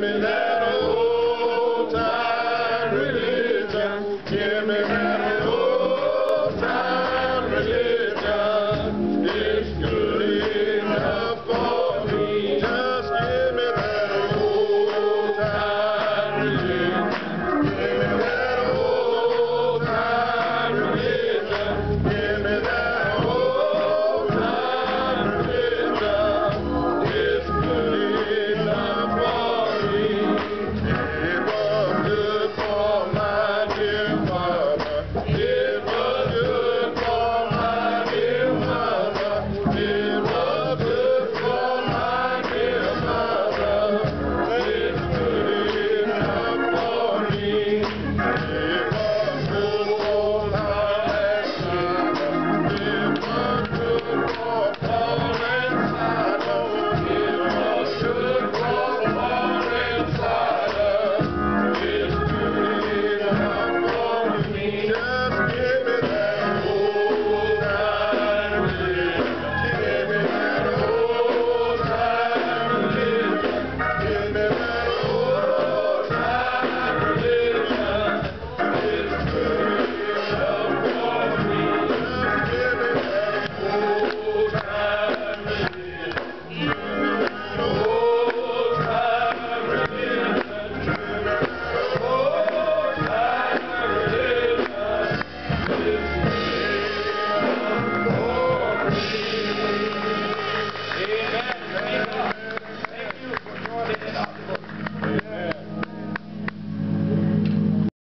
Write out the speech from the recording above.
women there.